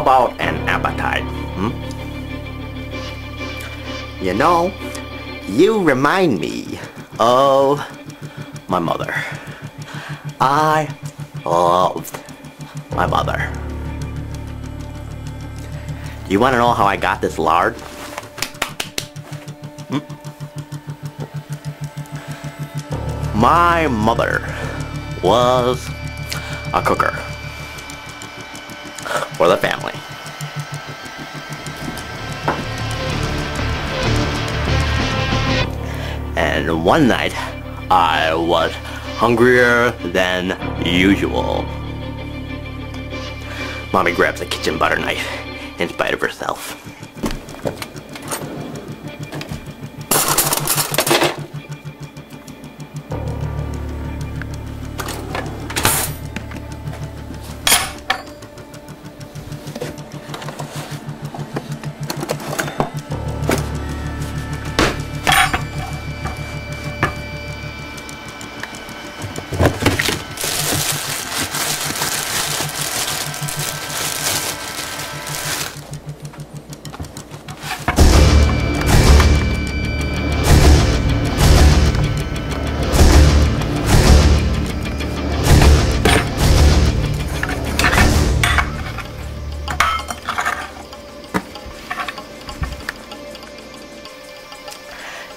About an appetite? Hmm? You know, you remind me of my mother. I loved my mother. You want to know how I got this lard? Hmm? My mother was a cooker for the family. And one night, I was hungrier than usual. Mommy grabs a kitchen butter knife in spite of herself.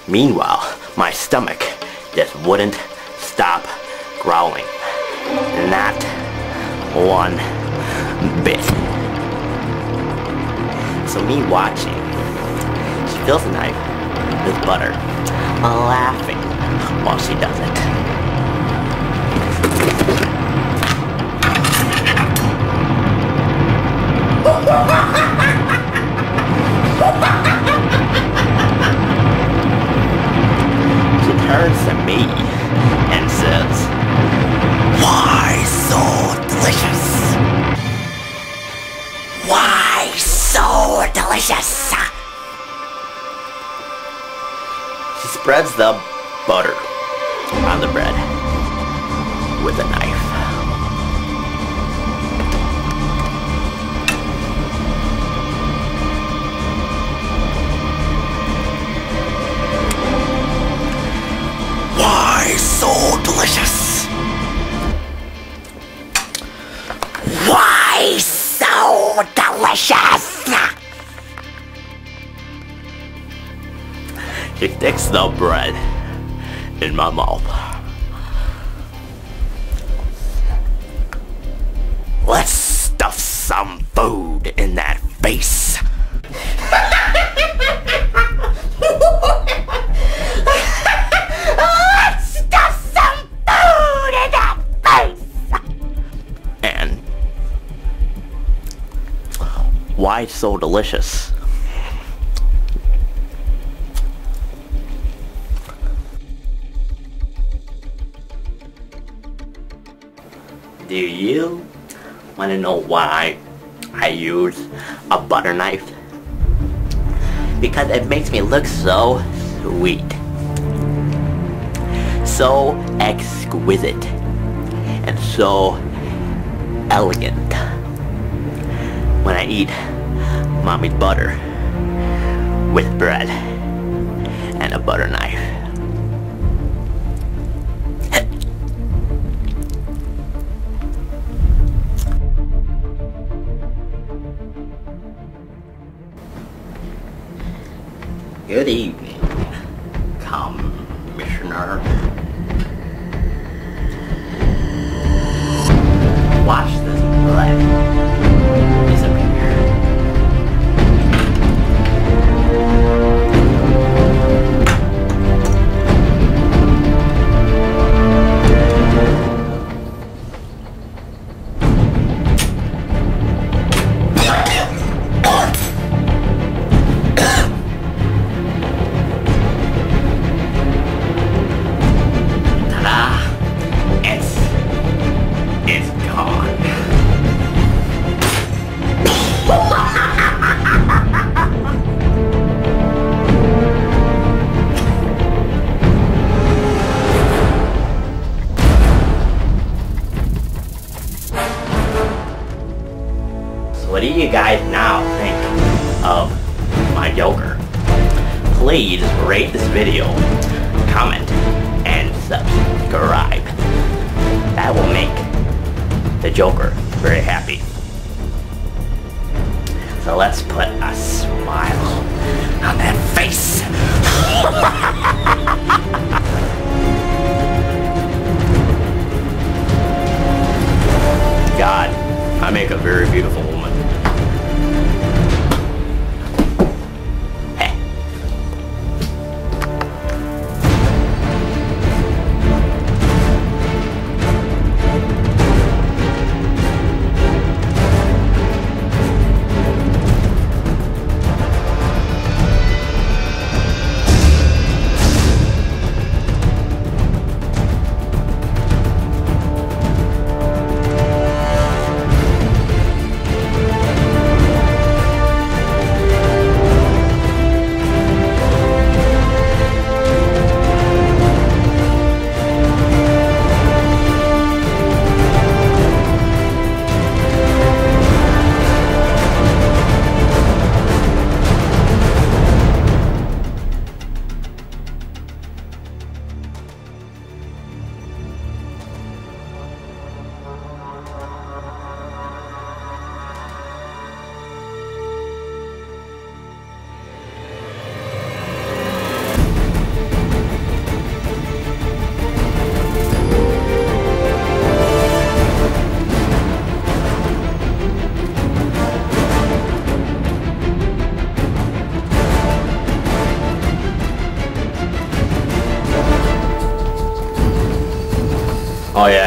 Meanwhile, my stomach just wouldn't stop growling. Not one bit. So me watching, she fills the knife with butter, laughing while she does it. Why so delicious? She spreads the butter on the bread with a knife. Delicious? She sticks the bread in my mouth. Let's stuff some food in that face. Why so delicious? Do you want to know why I use a butter knife? Because it makes me look so sweet. So exquisite. And so elegant. I eat mommy's butter with bread and a butter knife. Good evening, Commissioner. Watch this blood What do you guys now think of my Joker? Please rate this video, comment, and subscribe. That will make the Joker very happy. So let's put a smile on that face. I make a very beautiful woman.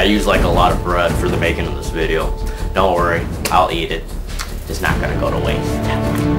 Use like a lot of bread for the making of this video. Don't worry, I'll eat it. It's not gonna go to waste.